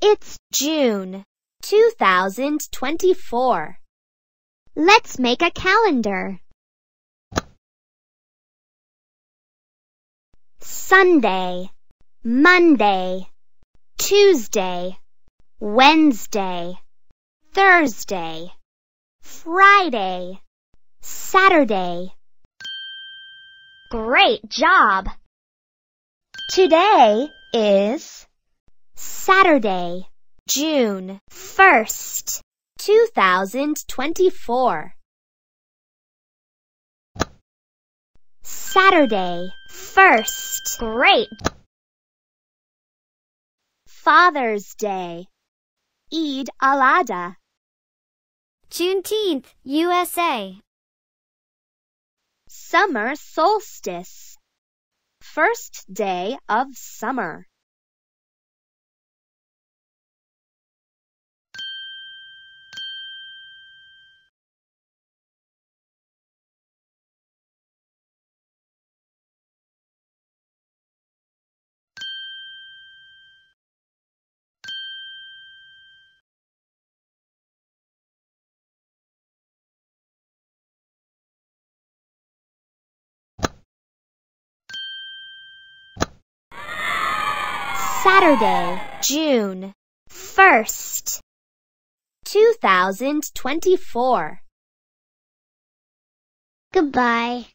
It's June 2024. Let's make a calendar. Sunday, Monday, Tuesday, Wednesday, Thursday, Friday, Saturday. Great job! Today is Saturday, June 1st, 2024. Saturday, 1st. Great. Father's Day, Eid al-Adha. Juneteenth, USA. Summer solstice. First day of summer. Saturday, June 1st, 2024. Goodbye.